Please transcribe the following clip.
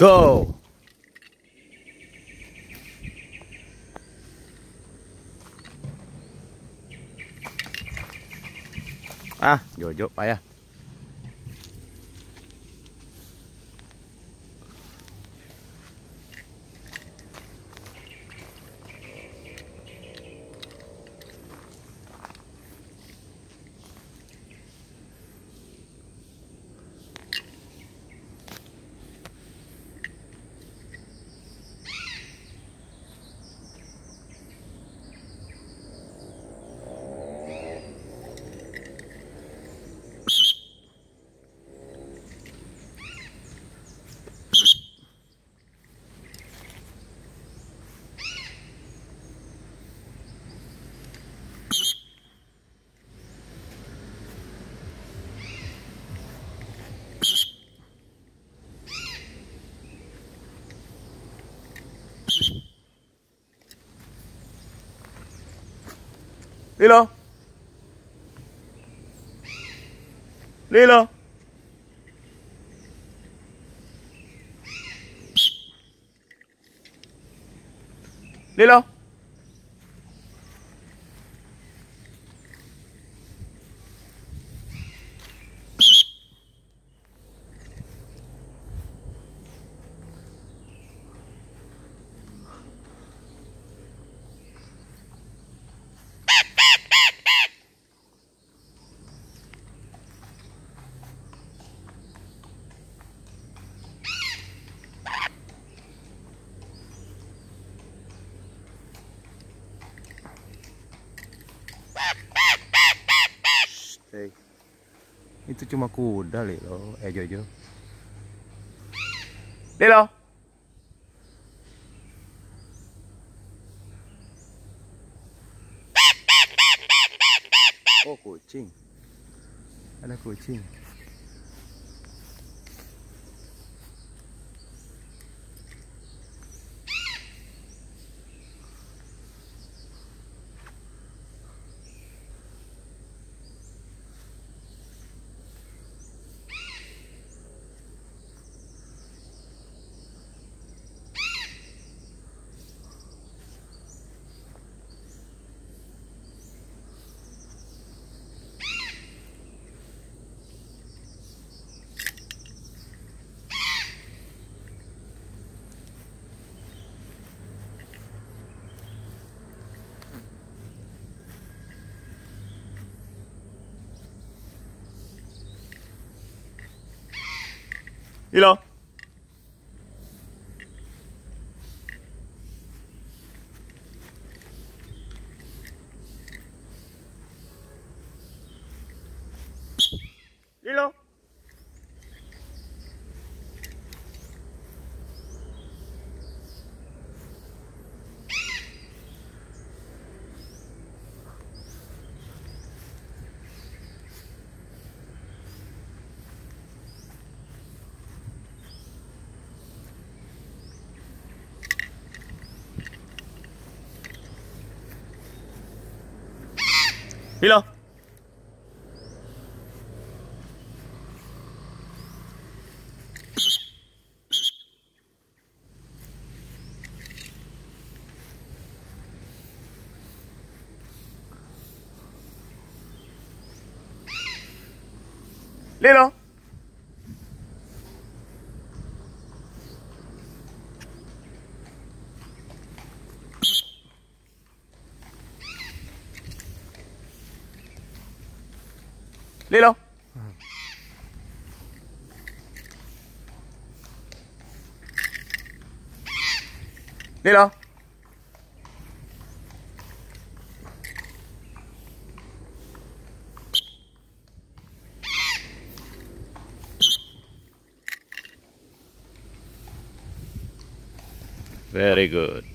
Go! À, vô vô bay Lilo. Lilo. Lilo. Itu cuma kuda, Lilo. Eh, Jojo. Lilo. Oh, kucing. Ada kucing. Il est là. Là. 李总李总 Lilo. Lilo. Very good.